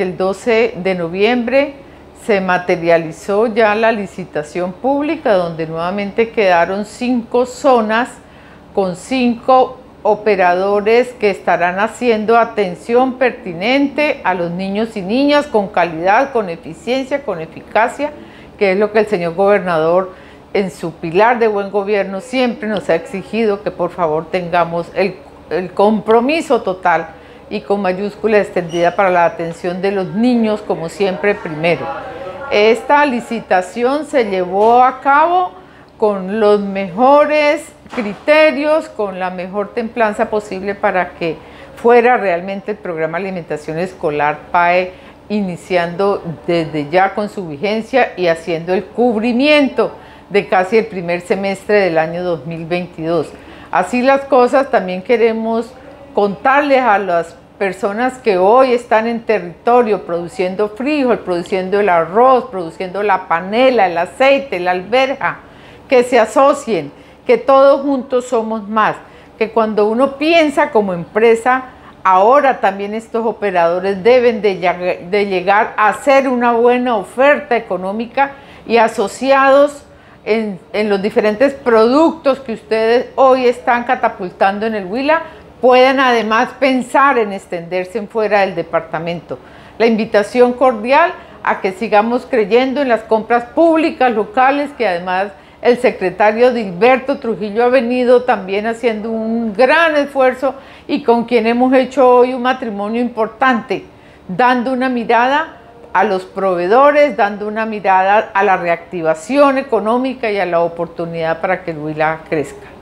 El 12 de noviembre se materializó ya la licitación pública donde nuevamente quedaron cinco zonas con cinco operadores que estarán haciendo atención pertinente a los niños y niñas con calidad, con eficiencia, con eficacia, que es lo que el señor gobernador en su pilar de buen gobierno siempre nos ha exigido que por favor tengamos el, el compromiso total y con mayúscula extendida para la atención de los niños como siempre primero. Esta licitación se llevó a cabo con los mejores criterios, con la mejor templanza posible para que fuera realmente el programa de alimentación escolar PAE iniciando desde ya con su vigencia y haciendo el cubrimiento de casi el primer semestre del año 2022. Así las cosas, también queremos contarles a las personas que hoy están en territorio produciendo frijol, produciendo el arroz, produciendo la panela, el aceite, la alberja, que se asocien, que todos juntos somos más, que cuando uno piensa como empresa, ahora también estos operadores deben de, llegar a hacer una buena oferta económica y asociados en, en, los diferentes productos que ustedes hoy están catapultando en el Huila, puedan además pensar en extenderse en fuera del departamento. La invitación cordial a que sigamos creyendo en las compras públicas locales, que además el secretario Dilberto Trujillo ha venido también haciendo un gran esfuerzo y con quien hemos hecho hoy un matrimonio importante, dando una mirada a los proveedores, dando una mirada a la reactivación económica y a la oportunidad para que Huila crezca.